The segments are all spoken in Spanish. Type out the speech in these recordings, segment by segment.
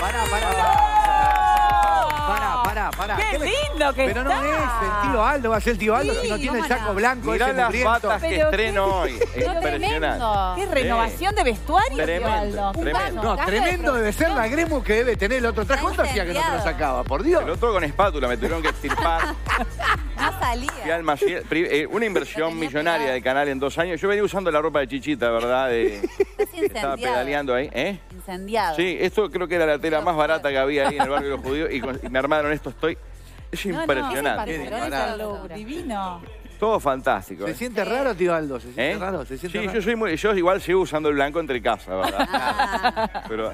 Pará, pará, pará. Pará, pará, pará. ¡Qué lindo que Pero no está! es el tío Aldo, va a ser el tío Aldo si no tiene el cómo saco no. blanco Mirá ese las mugriento. patas que Pero estreno hoy. Impresionante. tremendo. ¡Qué renovación de vestuario, Tremendo, Aldo! tremendo. No, tremendo debe ser la gremu que debe tener el otro traje. ¿Cuánto hacía que no te lo sacaba? Por Dios. El otro con espátula, me tuvieron que extirpar. Fui salía. al Maciel- pri- eh, una inversión millonaria pegado. del canal en dos años. Yo venía usando la ropa de chichita, ¿verdad? De- estaba pedaleando ahí. ¿Eh? Incendiado. Sí, esto creo que era la tela más barata que había ahí en el barrio de los judíos y, con- y me armaron esto. Estoy. Es No, no, impresionante. Divino. Todo fantástico. ¿Se ¿eh? siente raro, tío Aldo? ¿Se siente ¿Eh? raro? ¿Se siente Sí, raro? yo soy muy, yo igual sigo usando el blanco entre casa, ¿verdad? Ah, Pero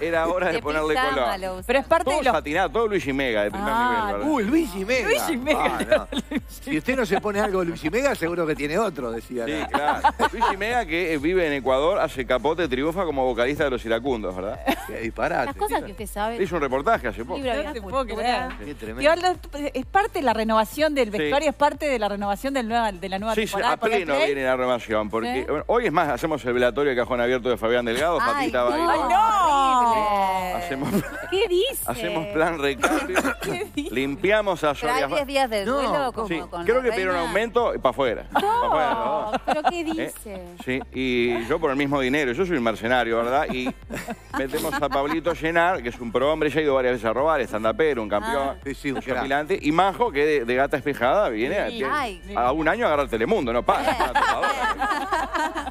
era hora de de ponerle color. Pero es parte Todo de los... satinado, todo Luis y Mega de primer Ah, nivel, ¿verdad? Uy, Luis y Mega. Luis y Mega. Ah, no. Si usted no se pone algo de Luis y Mega, seguro que tiene otro, decía. Sí, acá. claro. Luis y Mega, que eh, vive en Ecuador, hace capote, triunfa como vocalista de los iracundos, ¿verdad? Qué disparate. Las cosas que usted sabe. Hizo un reportaje hace poco. Libro No te puedo creer. Qué tremendo. Es parte de la renovación del Sí. vestuario, es parte de la renovación del nueva, de la nueva Sí, sí, a pleno viene la renovación, porque ¿Sí? bueno, hoy es más, hacemos el velatorio de cajón abierto de Fabián Delgado, Ay, Patita no. Bailó. ¡Ay, no! Hacemos, ¿Qué dice? hacemos plan recambio, limpiamos a hay 10 días del No, duelo como Sí, con creo la que pidieron reina. aumento para afuera. pa' afuera, los dos. ¿Pero qué ¿Eh? dice? Sí, y yo por el mismo dinero, yo soy un mercenario, ¿verdad? Y metemos a Pablito Llenar, que es un pro hombre, ya ha ido varias veces a robar, estandapero, un campeón, Ah. Sí, sí, un chapilante, y Majo, que de, de gata espejada viene a, tiene- Ay. a un año a agarrar Telemundo, no topadora.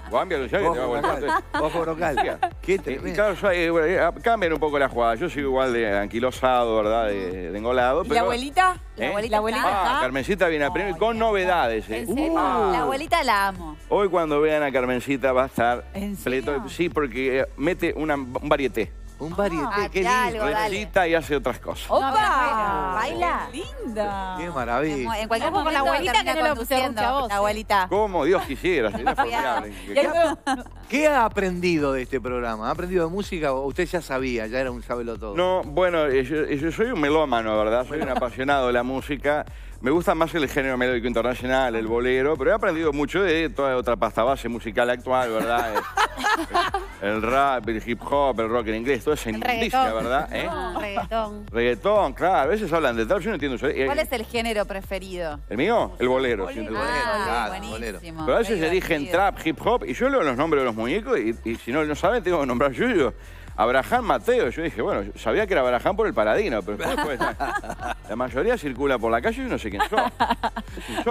Guambia, Luciano, que te va a Ojo, brocal. Qué Y, y claro, yo, eh, bueno, eh, cambian un poco la jugada. Yo sigo igual de anquilosado, ¿verdad? De, de engolado. ¿Y Pero, la abuelita? ¿Eh? ¿La abuelita Ah? Carmencita viene a premio con novedades. eh. ¿En serio? Uh. La abuelita la amo. Hoy cuando vean a Carmencita va a estar ¿En serio? pleto. Sí, porque eh, mete una- un varieté. Un varieté, Ah, qué lindo. Recita y hace otras cosas. ¡Opa! ¿baila? ¡Qué linda! Qué maravilla. En cualquier con la momento abuelita que no lo conduciendo, puse a vos, La ¿eh? abuelita. Como Dios quisiera, sería formidable. ¿Qué ha aprendido de este programa? ¿Ha aprendido de música o usted ya sabía, ya era un sábelo todo? No, bueno, eh, yo, yo soy un melómano, ¿verdad? Soy un apasionado de la música. Me gusta más el género melódico internacional, el bolero, pero he aprendido mucho de toda otra pasta base musical actual, ¿verdad? El, el rap, el hip hop, el rock en inglés, toda esa El inmundicia. ¿verdad? ¿Eh? No, reggaetón. Reggaetón, claro, a veces hablan de tal, yo no entiendo eso. Eh, ¿Cuál es el género preferido? ¿El mío? El bolero. el bolero. Ah, claro, bolero. buenísimo. Pero a veces eligen trap, hip hop, y yo leo los nombres de los muñecos, y, y si no lo saben, tengo que nombrar yo. yo. Abraham Mateo, yo dije, bueno, yo sabía que era Abraham por el paradino, pero después, pues, la mayoría circula por la calle y no sé quién son.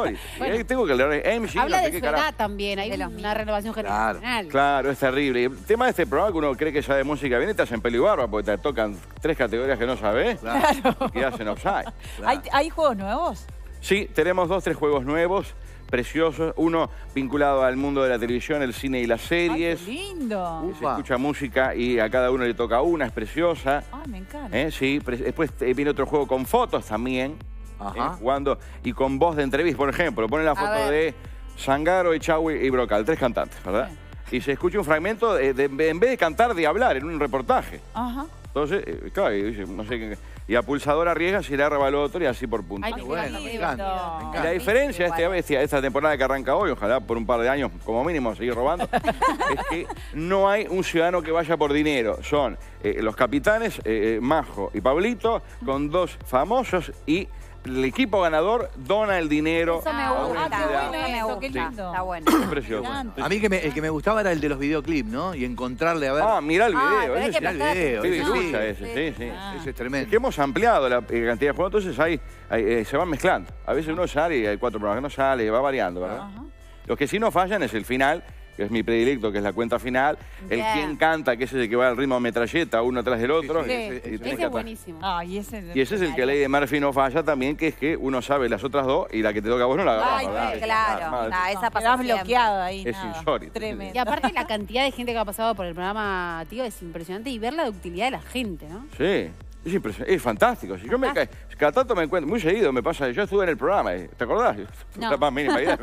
Es. Y ahí tengo que leer MG, Habla no sé de qué su edad también, hay De una renovación generacional. Claro, es terrible. Y El tema de este programa que uno cree que sabe música viene y te hacen pelo y barba porque te tocan tres categorías que no sabes y quedas en offside. ¿Hay, ¿Hay juegos nuevos? Sí, tenemos dos, tres juegos nuevos, preciosos. Uno vinculado al mundo de la televisión, el cine y las ¡Ay, series. qué lindo! Se Ufa. escucha música y a cada uno le toca una, es preciosa. ¡Ay, me encanta! ¿eh? Sí, después eh, viene otro juego con fotos también, Ajá. eh, jugando y con voz de entrevista, por ejemplo. Ponen la foto de Sangaro, Echaui y Brocal, tres cantantes, ¿verdad? Y se escucha un fragmento, de- de- en vez de cantar, de hablar en un reportaje. Ajá. Entonces, claro, y, dice, no sé qué- y a pulsador arriesga si le arroba al otro y así por punto. Ay, Qué qué bueno, lindo. me encanta. me Y encanta. la diferencia esta, esta temporada que arranca hoy, ojalá por un par de años como mínimo seguir robando, es que no hay un ciudadano que vaya por dinero. Son eh, los capitanes, eh, eh, Majo y Pablito, con dos famosos y el equipo ganador dona el dinero. Eso me a una gusta. Ah, qué bueno Eso eso, qué lindo. Está bueno. Precioso. A mí que me- el que me gustaba era el de los videoclips, ¿no? Y encontrarle a ver. Ah, mira el Ah, video. pero hay ese que sí. mirá el prestar video, Qué ese atención. sí. ese, sí, sí. Ah. Ese es Es tremendo. que hemos ampliado la eh, cantidad de juegos, entonces hay, hay, eh, se van mezclando. A veces uno sale y hay cuatro programas que no sale, va variando, ¿verdad? Ajá. Los que sí no fallan es el final, que es mi predilecto, que es la cuenta final. El quien canta, que es el que va al ritmo de metralleta, uno tras del otro. Sí, y- sí, y ese- es buenísimo. Ay, ese Y ese es el que ley de Murphy no falla también, que es que uno sabe las otras dos y la que te toca a vos no la agarrás, Ay, ¿verdad? Claro, nah, esa pasa bloqueado ahí. Es nada. insólito. Tremendo. Y aparte la cantidad de gente que ha pasado por el programa, tío, es impresionante y ver la ductilidad de la gente, ¿no? Sí. Es impresionante, es fantástico. Si yo me cae, cada tanto me encuentro, muy seguido me pasa, yo estuve en el programa, eh, ¿te acordás? No. La más mínima idea.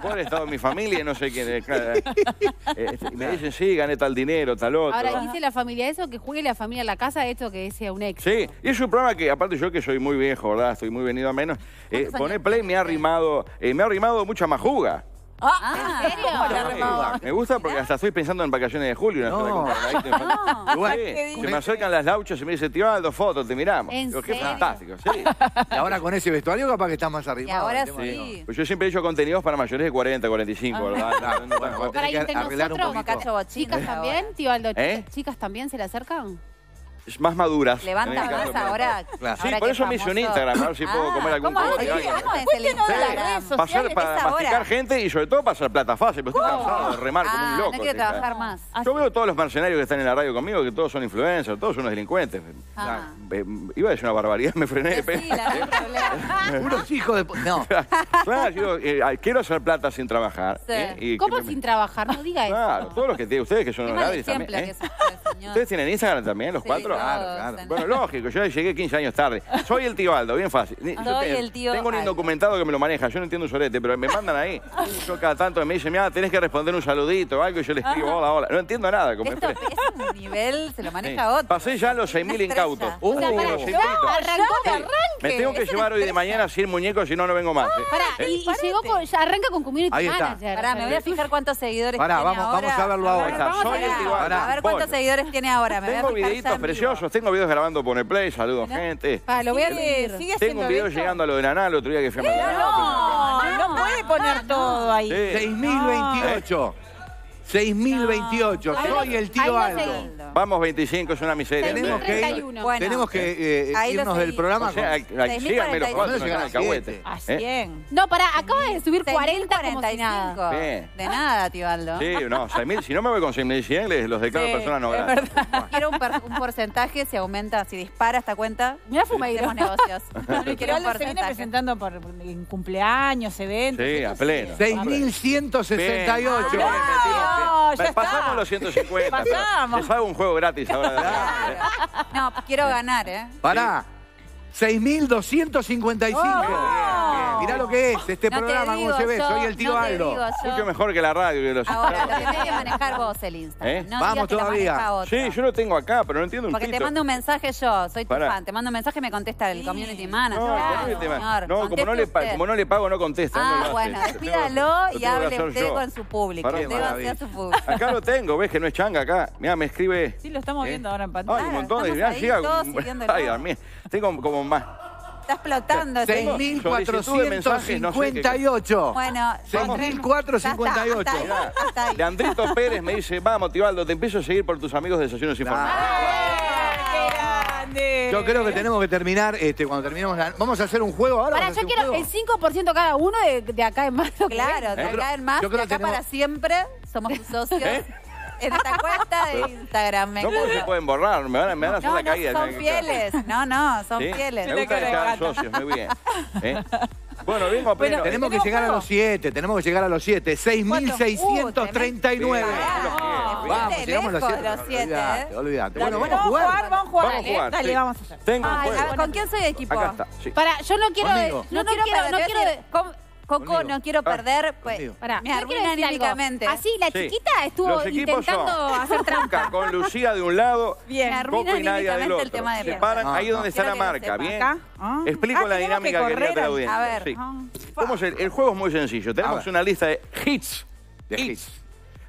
Por estado en mi familia y no sé quién. claro, eh, este, y me dicen, sí, gané tal dinero, tal otro. Ahora dice la familia eso, que juegue la familia en la casa, esto que sea un éxito. Sí, y es un programa que, aparte yo que soy muy viejo, ¿verdad? Estoy muy venido a menos. Eh, ¿Cuántos pone años play, me ha arrimado, eh, me ha arrimado mucha majuga. Ah, ¿En Sí, remaba? Me gusta porque hasta estoy pensando en vacaciones de julio. No. infantil. Igual. Sí, ¿Qué Se me acercan las lauchas y me dice, tío Aldo, fotos, te miramos. ¿En Digo, qué serio? fantástico, sí. Y ahora con ese vestuario capaz que estás más Y arriba. ahora sí. Pues yo siempre he hecho contenidos para mayores de 40, 45, ¿verdad? claro. No, Bueno, no, Para Tenés que entre arreglar un nosotros, poquito. Cacho chicas también, tío Aldo, ¿Eh? chicas también se le acercan. Más maduras. Levanta más ahora. Claro. Sí, ahora por eso me hice un. Instagram, a ver si puedo Ah, comer algún ¿cómo cogote, así? algo. ¿Cómo es el Cuéntenos de las Instagram? redes Pasar para masticar gente y sobre todo pasar plata fácil, porque estoy cansado de remar como un Ah, loco. no quiero sí, claro. trabajar más. Yo veo todos los mercenarios que están en la radio conmigo, que todos son influencers, todos son unos delincuentes. Ah. Eh, Iba a decir una barbaridad, me frené. Sí, la. Unos hijos de... No. Claro, yo eh, quiero hacer plata sin trabajar. Sí. ¿eh? Y ¿Cómo me- sin trabajar? No diga Claro, eso. todos los que tienen, ustedes que son honorables también. ¿eh? ¿Ustedes tienen Instagram también, los Sí, cuatro? Claro, claro. en- Bueno, lógico, yo llegué 15 años tarde. Soy el tío Aldo, bien fácil. Yo Soy te- el tío Tengo un Aldo. indocumentado que me lo maneja, yo no entiendo un sorete, pero me mandan ahí. Yo cada tanto me dicen, mira, tenés que responder un saludito o algo, y yo le escribo, hola, hola. No entiendo nada. Como Esto me- es un nivel, se lo Sí. maneja otro. Pasé ya los 6.000 Una incautos. estrella. Uh, O sea, pará, los no, invito. arrancó de Sí. arranque. Me tengo que Es una llevar hoy de estrella. mañana 100 muñecos, si no, no vengo más. ¿eh? Pará, ¿Eh? y, y llegó con, ya arranca con community Ahí está. manager. Pará, me voy a fijar cuántos seguidores Pará, tiene vamos- ahora. vamos a verlo ahora. ver, Está, vamos soy a ver. el tío Aldo. A ver cuántos seguidores tiene ahora. Me voy Tengo videitos. Preciosos, tengo videos grabando Pone Play, saludos gente. Ah, lo voy a seguir. sigue Tengo un video esto. llegando a lo de Naná el otro día que fui a Maldonado. No, no puede poner todo ahí. Sí. 6028. 6028. Ahí lo- Soy el tío Aldo. Vamos 25, es una miseria. Tenemos que ir, 31. Bueno, tenemos que eh, ahí lo irnos del seguí. programa O sea, con- a- a- síganme los cuatro, no sean 6.045. alcahuete. A ¿Eh? 100. No, pará, acaba de subir 40 como si 40 nada. Bien. De nada, tío Aldo. Sí, no, 6.000, si no me voy con 6.100, les los declaro Sí, personas no es gratas. Quiero un, per- un porcentaje, si aumenta, si dispara esta cuenta, Mirá Fumeiro. hacemos negocios. Quiero un Aldo se viene porcentaje. presentando por en cumpleaños, eventos. Sí, a pleno. sí. 6168. Bien, Ah, metimos, ya está. Pasamos los 150. pero Pasamos. Les hago un juego gratis ahora. No, quiero ganar, ¿eh? Pará. 6.255. Oh. Mirá lo que es este No programa, digo cómo se ve. yo, Soy el tío no Aldo. digo yo. Mucho mejor que la radio. Que los... Ahora, lo que tenés que manejar vos el Instagram. ¿Eh? No Vamos todavía. Sí, yo lo tengo acá, pero no entiendo un Porque te mando un mensaje yo, soy tu Pará. fan. Te mando un mensaje y me contesta el community manager. No, como no, le como no le pago, no contesta. Ah, bueno, Lo despídalo y hable usted yo. con su público. Su público. Acá lo tengo, ves que no es changa acá. Mira, me escribe. Sí, lo estamos viendo ahora en Ay, pantalla. un montón de. estamos mirá, ahí llega- todos siguiéndolo. Ay, a mí. Tengo como más. Está explotando. Tengo- sí. solicitud de mensajes, no sé qué- 6.458. Bueno, 6.458. hasta ahí, Mirá, hasta ahí. Leandrito Pérez me dice, vamos, tío Aldo, te empiezo a seguir por tus amigos de Desayunos Informados. ¡Qué grande! Yo creo que tenemos que terminar, este, cuando terminemos la... Vamos a hacer un juego ahora. Pará, ¿Vamos a yo quiero el 5% cada uno de, de acá en más. Claro, de acá en más, yo creo de que acá tenemos- para siempre, somos tus socios. En esta cuenta de Instagram. Me No porque se pueden borrar, me van a, me van a hacer No, la no, caída. son fieles. No, no, son ¿Sí? fieles. Me gusta que se hagan socios, muy bien. ¿Eh? Bueno, vengo a pleno. Tenemos que ¿Tenemos llegar a los 7, tenemos que llegar a los 7. 6.639. Vamos, llegamos a los lejos 7. los siete, Olvídate, ¿eh? Bueno, vamos a jugar. vamos a jugar. Vamos a jugar. Dale, vamos a hacer. Tengo un juego. ¿con quién soy de equipo? Acá está, sí. Pará, yo no quiero. No, quiero. Coco, Conmigo. no quiero Ah, perder. Pues, conmigo. Pará, me yo arruina quiero decir algo. anímicamente. Así, la Sí. chiquita estuvo Los equipos intentando son hacer trampa. Con Lucía de un lado, Bien. Me arruina Coco y Nadia del anímicamente otro. el tema de Se paran ahí no. donde está la Quiero que lo marca, sepa. ¿bien? Acá. Ah. Explico Ah, la tenemos que dinámica que quería correr de la audiencia. A ver. Sí. Ah. ¿Cómo es el, el juego es muy sencillo. A Tenemos ver. una lista de hits. De hits. hits.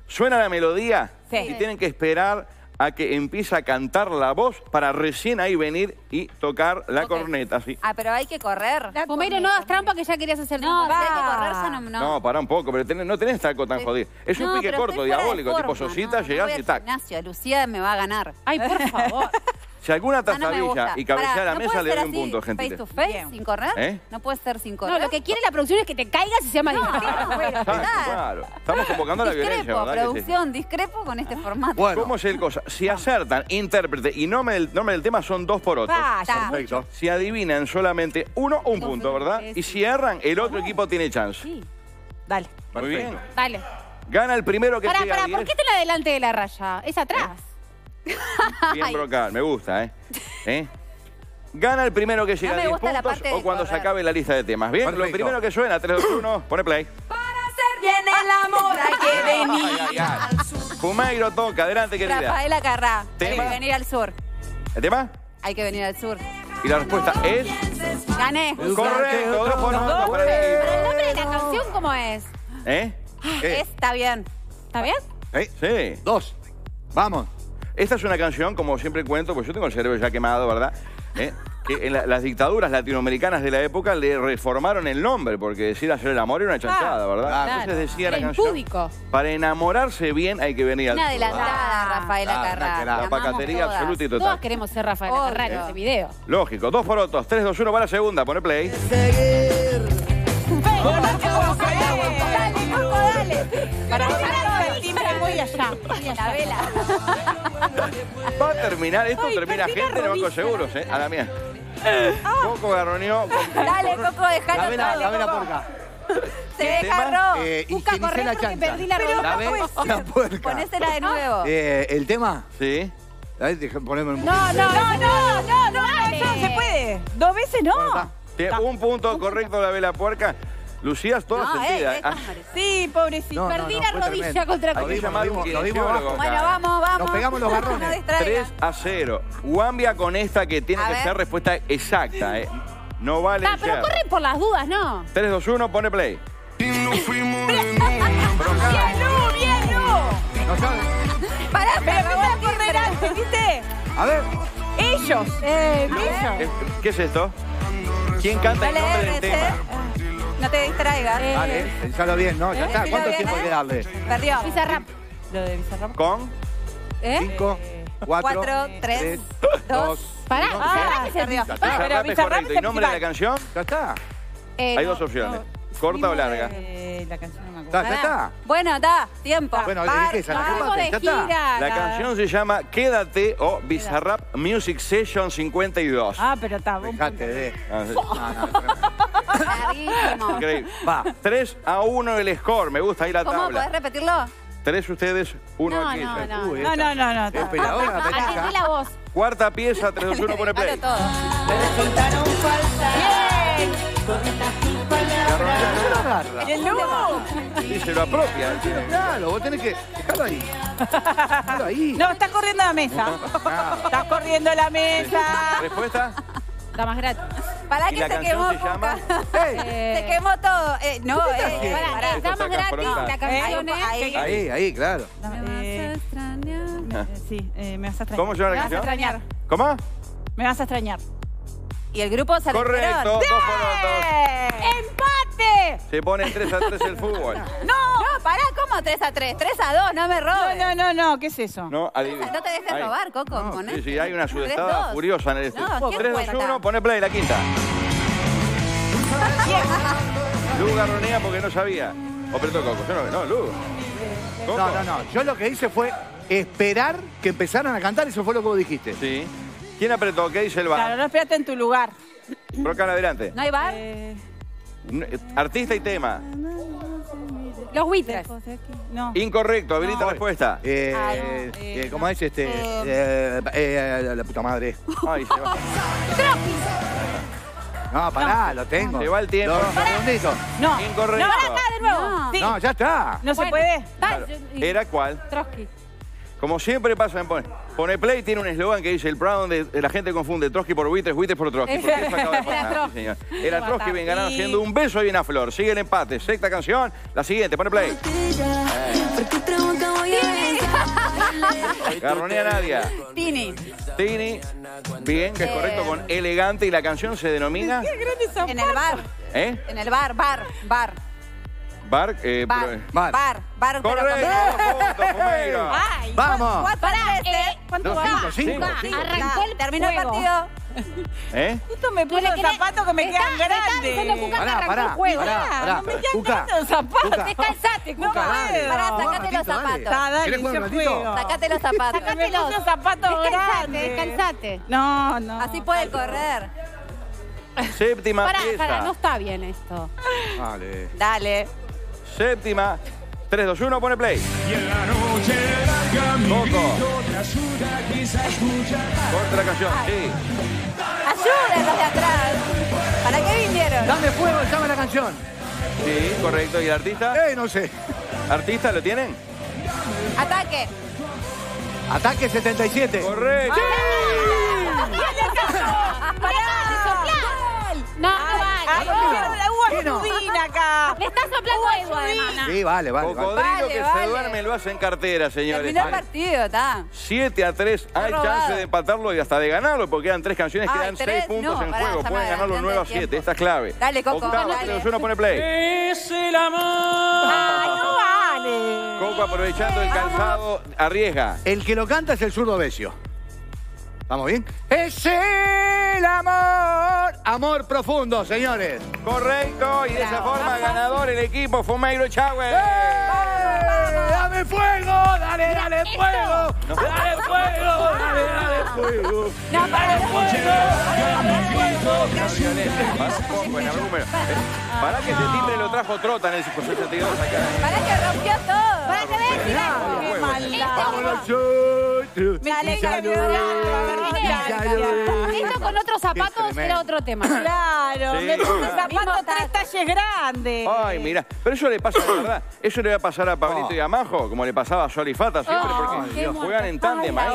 Suena la melodía Sí. y tienen que esperar a que empiece a cantar la voz para recién ahí venir y tocar la corneta. ¿sí? Ah, pero hay que correr. Fumeiro, no hagas trampa que ya querías hacer No, hay que correr, ya no. No, no. para un poco, pero tenés- no tenés taco tan jodido. Es un No, pique corto, diabólico, tipo sosita, no, llegás y tac. gimnasio, Lucía me va a ganar. Ay, por favor. Si alguna Ah, gusta. y cabecea Pará, la ¿no mesa, le doy un punto, Face gente. to face, Bien. sin correr. ¿Eh? No puede ser sin correr. No, lo que quiere la producción es que te caigas y se llama divertido. Claro. Estamos convocando a la violencia, ¿verdad? producción, discrepo con este formato. Bueno, ¿Cómo es el cosa? Si acertan, intérprete y nombre del, nombre del tema son dos por otro. Perfecto. Si adivinan solamente uno, un punto, ¿verdad? Y si erran, el otro equipo tiene chance. Sí. Dale. Muy bien. Dale. Gana el primero que Pará, llega a pará, ¿por 10. qué están adelante de la raya? Es atrás. Bien brocal, me gusta, ¿eh? ¿Eh? Gana el primero que llega No a 10 gusta la puntos o cuando se acabe la lista de temas. Bien, lo Perfecto. primero que suena, 3, 2, 1, pone play. Viene el amor, hay que venir. Ay, ay, ay. Fumeiro toca, adelante querida. Rafaela Carrá, hay Tema. que venir al sur. ¿El tema? Hay que venir al sur. Y la respuesta es Gané. correcto, dos por dos. para el Pero el nombre de la canción, ¿cómo es? ¿Eh? ¿Qué? Está bien. ¿Está bien? ¿Eh? Sí. Dos. Vamos. Esta es una canción, como siempre cuento, pues yo tengo el cerebro ya quemado, ¿verdad? ¿Eh? Que en la- las dictaduras latinoamericanas de la época le reformaron el nombre, porque decir hacer el amor era una chanchada, ¿verdad? Claro. Entonces decía la canción, impúdico. para enamorarse bien hay que venir al Una adelantada, Rafaela Ah, Carrà. la pacatería todas. absoluta y Todos total. queremos ser Rafael Obvio. Carrà en este video. Lógico, dos por otros, 3, 2, 1 para la segunda, pone play. Dale, Coco, dale. Para. La vela. Va a terminar, esto Ay, termina la gente en Banco rodilla. Seguros, ¿eh? A la mía. Coco garroneó con... Dale, Coco, La dejalo. vela, dale, la vela porca. Se ¿Qué tema? desgarró. Eh, la porque chancha. perdí la. La ve, la puerca. Ponésela de nuevo. Eh, ¿El tema? Sí. Poneme un No, no, no, no, no, no, no se puede. Dos veces no. Bueno, un punto correcto la vela puerca. Lucía es toda No, eh, sentida. eh, Ah, Sí, pobrecito. No, no, Perdí no, la rodilla tremendo. contra Hay que llamar un. Bueno, vamos, vamos. Nos pegamos los barrones. No distraigan. 3 a 0. Guambia con esta que tiene A que ver. ser respuesta exacta, ¿eh? No vale. Ah, pero corren por las dudas, ¿no? 3, 2, 1, pone play. Bien, Lu, bien, Lu. ¿No? Pará, Pero correr antes, ¿viste? A ver. Ellos. Eh, ellos. ¿Qué es esto? ¿Quién canta el nombre del tema? No te distraigas. Vale, pensalo bien, ¿no? Ya está. Decilo ¿Cuánto bien, tiempo hay ¿eh? que darle? Perdió. Bizarrap. Lo de Bizarrap. ¿Con? ¿Eh? Cinco, cuatro, Cuatro, tres, dos. Pará, uno. Bizarrap es el perdió. Ya está. Pero Bizarrap es Bizarrap correcto. es ¿Y nombre de la canción? Ya está. Eh, Hay no, dos opciones. no. ¿Corta o larga? Eh, la canción me acuerdo. ya está. Bueno, da, tiempo. Bueno, Par- ¿de qué es? ¿A la par- copa? Algo de Ya está. gira. La canción se llama Quédate o Bizarrap Music Session 52. Ah, pero está. un Dejate de. Ah, sí. No, no. Larguísimo. Increíble. Va. 3 a 1 el score. Me gusta ahí la ¿Cómo? ¿Podés tabla. repetirlo? 3 ustedes, 1 No, aquí. no, no. Uy, No, esta. no, no, no. está. Espera, ahora la Atendí la voz. Cuarta pieza, 3, 2, 1, pone play. todo. ¿Qué lo agarra? ¡Bien, Lu! Sí, se lo apropia. Claro, vos tenés que. Dejalo ahí. Dejalo ahí. No, está corriendo la mesa. Ah. Está corriendo la mesa. ¿Respuesta? Está más gratis. Pará ¿Y que la se canción quemó, se llama? Se quemó todo. Eh, no, eh. Pará, está más gratis la canción, Ahí, ¿eh? ahí. Ahí, ahí, claro. No, eh, eh, sí, eh, me vas a extrañar. ¿Cómo la Me vas a canción? extrañar. ¿Cómo? Me vas a extrañar. Y el grupo se Correcto, dos por dos. ¡Empate! Se pone 3 a 3 el fútbol. No, no, pará, ¿cómo 3 a 3? 3 a 2, no me robes. No, no, no, no, ¿qué es eso? No, adivina. No te dejes Ahí. robar, Coco. No. Sí, sí, hay una Tres, sudestada dos. furiosa en el estudio. No, ¿quién 3, 2, cuenta? 1, pone play, la quinta. Lu garronea porque no sabía. O apretó Coco. Yo no, no, Lu. Coco. No, no, no. Yo lo que hice fue esperar que empezaran a cantar. Eso fue lo que vos dijiste. Sí. ¿Quién apretó? ¿Qué dice el Claro, bar? no espérate en tu lugar. Brocan adelante. ¿No hay bar? Eh, Artista y tema. Los buitres. no. Incorrecto, habilita No. respuesta. Eh, Ay, eh, eh, ¿Cómo es este? Eh, eh, la puta madre. Ay, se va. No, pará, lo tengo. Se va el tiempo. Los redonditos. No. Incorrecto. No, acá de nuevo. No. Sí. No, ya está. No se puede. Claro. ¿Era cuál? Trotsky. Como siempre pasa en Pone. Pone Play tiene un eslogan que dice el Brown de, de la gente confunde Trotsky por buitres, buitres por Trotsky. Porque eso acaba de Era pasar, sí, Trotsky. señor. Era Trotsky, bien ganando, Y- haciendo un beso y una flor. Sigue el empate. Sexta canción. La siguiente, pone Play. Garronea Nadia. Tini. Tini. Bien, que es correcto con elegante. Y la canción se denomina. En el bar. ¿Eh? En el bar, bar, bar. Bar. Eh, Bar, pero- Bar. bar, Correcto. Ay. Vamos. Cuatro ¿eh? ¿Cuánto Dos, va? cinco, cinco. Va, cinco. arrancó el Terminó el juego. partido. ¿Eh? Justo me los querés- zapatos que me Está- quedan me está grandes. diciendo Cuca que Pará, arrancó pará, el juego. pará, pará. no me quedan Cuca, grandes los zapatos. Cuca. Descalzate, No Cuca. Pará, sacate ratito, los dale. zapatos. Está, dale, ¿Querés jugar yo un ratito? juego. Sacate los zapatos. Me puse zapatos Descalzate, grandes. descalzate. No, no. Así puede correr. Séptima Pará, pieza. pará, no está bien esto. Dale. Dale. Séptima. 3, 2, 1, pone play. Coco. Corta la canción, sí. Ayuden los de atrás. ¿Para qué vinieron? Dame fuego, llama la canción. Sí, correcto. ¿Y el artista? Eh, no sé. ¿Artista lo tienen? Ataque. Ataque 77. Correcto. ¡Pará! No, no Ah, me hicieron la uva ¿Qué no? acá. Le estás está soplando Edu, además. Sí, vale, vale. Cocodrilo Vale, que se vale. duerme lo hace en cartera, señores. Terminó el partido, está. 7 a 3. Hay robado. chance de empatarlo y hasta de ganarlo porque quedan tres canciones, Ay, quedan tres, 6 puntos no, en pará, juego. Pueden ganarlo adelanté 9 a el 7. tiempo. Esta es clave. Dale, Coco, Octavo, dale. 3, 2, 1, pone play. Es el amor. Ay, no vale. Coco aprovechando el calzado, arriesga. El que lo canta es el zurdo Besio. ¿Estamos bien? Es el amor. Amor profundo, señores. Correcto, y de esa forma vamos. ganador el equipo Fumeiro Chagüe. ¡Eh! ¡Dame fuego! ¡Dale, dale fuego! No. ¡Dale fuego! ¡Dale, dale fuego! No, para Para que ese timbre lo trajo Trota en el 562 acá. Para que rompió todo. Para que veas, mirá. Qué maldad. ¡Vámonos! Dale. Esto con otros zapatos era otro tema. Claro, Sí. me puse zapatos tres talles grandes. Ay, mira, pero eso le pasa, de verdad, eso le va a pasar a Pablito Oh. y a Majo, como le pasaba a Sol y Fata siempre, Oh, porque juegan en tándem La ahí.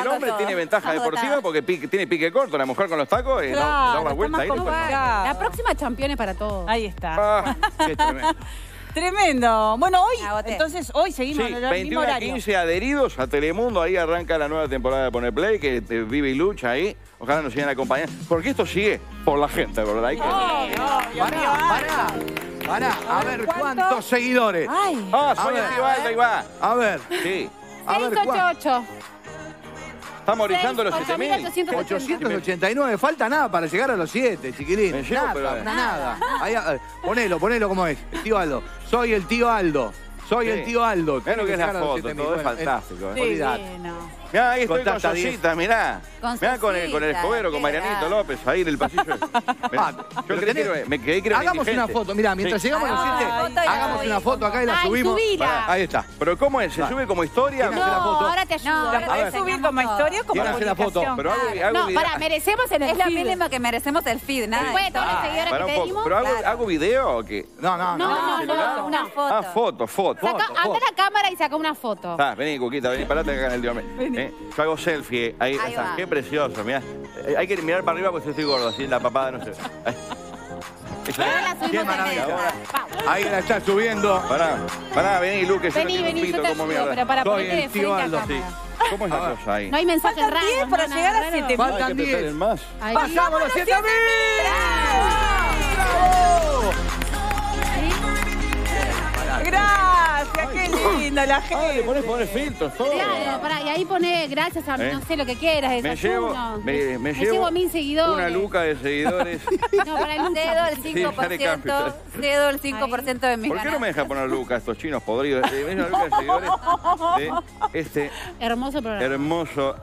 el hombre todo. tiene ventaja deportiva porque pique- tiene pique corto, la mujer con los tacos, y Claro, dar la vuelta más ahí. La próxima campeones para todos. Ahí está. Ah, Qué tremendo. Tremendo. Bueno, hoy, entonces, hoy seguimos sí, en 21-15 adheridos a Telemundo. Ahí arranca la nueva temporada de Poner Play, que eh, vive y lucha ahí. Ojalá nos sigan acompañando. Porque esto sigue por la gente, ¿verdad? Que... Oh, no, pará, pará. A ver cuántos seguidores. Ay. Ah, soy a ver, a ver. A ver. Sí. A ver, estamos rizando los 7000. 8.880. 889, falta nada para llegar a los 7, chiquilín. Me llevo, nada, pero- una nada. Ahí, eh, ponelo, ponelo como es. El tío Aldo. Soy el tío Aldo. Soy Sí. el tío Aldo. Mirá lo que es la foto, 7.000. todo es fantástico. eh, ¿eh? olvidate. Mirá, ahí estoy con. Sosita, mirá. Con mirá con el, con el escobero, con Marianito. López, ahí en el pasillo. Mirá, Ah, yo creí tenés- que me quedé que era Hagamos una foto, mirá, mientras Sí. llegamos a los Ay, 7, foto y la hagamos una foto acá y la Ay, subimos. subila. Pará, Ahí está. Pero ¿cómo es? ¿Se sube como historia? ¿Quién hace la No, foto? ahora te ayudo. No, ¿La pero podés enseñamos subir como historia o como ¿Quién hace la foto? Pero hago, Claro. hago No, video. para, merecemos en el Es la feed. mínima que merecemos el feed, nada. Después de todos los seguidores Pará que un te poco. dimos. ¿Pero hago, Claro. hago video o qué? No, no, No, no. no, no, Una no. foto. Ah, foto, foto. Anda la cámara y saca una foto. Ah, vení, Cuquita, vení, parate acá en el tío. ¿Eh? Yo hago selfie, ahí, va. Qué precioso, mirá. Eh, hay que mirar para arriba porque yo estoy gordo, así la papada no se ve. Ahí. Eso es. Ahora la subimos Qué maravilla. Ahora. Ahí la está subiendo. Pará, pará, vení, Luque, yo no Vení, tengo vení, yo pito te como ayudo, mierda. pero para Soy ponerte el de tío frente a Aldo, cámara. ¿Cómo es la cosa ahí? No hay mensajes Faltan raros. 10 no, para llegar a raro. 7.000. Hay que Faltan apretar 10. el más. Ahí. ¡Pasamos los 7000! Linda la Ah, le gente. pones poner filtros, todo. Claro, pará, y ahí pone gracias a ¿Eh? no sé lo que quieras, Me llevo, me, me llevo mil seguidores. una luca de seguidores. No, para el Cedo el Sí, ya le 5%, cambio. cedo el 5% de mis ¿Por qué no me deja poner luca estos chinos podridos? Eh, una luca de seguidores de este Hermoso programa. hermoso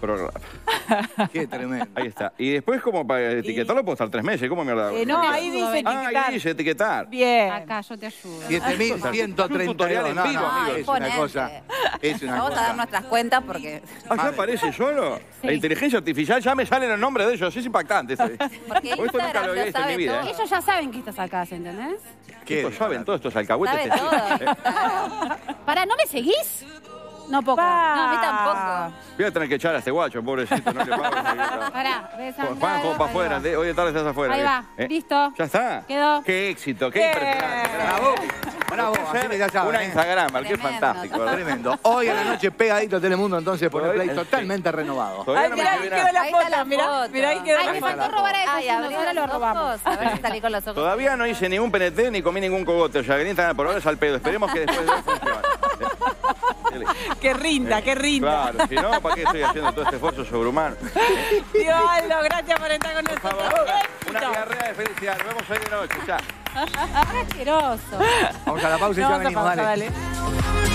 programa. Qué tremendo. Ahí está. Y después, como para etiquetarlo, puedo estar tres meses. ¿Cómo mierda? hago? Eh, no, ahí dice Ah, etiquetar. ahí dice etiquetar. Bien. Acá yo te ayudo. 7132. Un tutorial en No, vivo, no, amigo. es una cosa. Es una Vamos a dar nuestras cuentas porque, Ah, ¿ya aparece solo? La inteligencia artificial ya me salen los nombres de ellos. Es impactante. esto. porque Esto nunca Instagram lo había visto en mi vida. todo. ¿eh? Ellos ya saben que estás acá, ¿entendés? ¿Qué? Estos saben todos estos alcahuetes. Sabe este todo. ¿eh? Pará, ¿no me seguís? No poco. Pa. No, a mí tampoco. Voy a tener que echar a este guacho, pobrecito. No le pago. Pará, ves Juan, Juan, para afuera. de- Hoy de tarde estás afuera. Ahí va, ¿eh? listo. ¿Ya está? Quedó. Qué éxito, qué impresionante. Bravo. Bravo. Así ya Una ¿eh? Instagram, qué fantástico. ¿verdad? Tremendo. Hoy a la noche pegadito a Telemundo, entonces por el play totalmente renovado. Ay, no ahí quedó la foto. Mira, foto. mira, ahí quedó Ay, la me faltó robar a abrí ahora lo robamos. A ver si salí con los ojos. Todavía no hice ningún PNT ni comí ningún cogote. O sea, que ni tan- por ahora es al pedo. Esperemos que después de funcione. Que rinda, que rinda. Claro, si no, ¿para qué estoy haciendo todo este esfuerzo sobrehumano? Tío Aldo, gracias por estar con Por nosotros. favor, una diarrea de felicidad. Nos vemos hoy de noche. Ya. Asqueroso. Vamos a la pausa y No, ya vamos a venimos, pausa, dale. dale.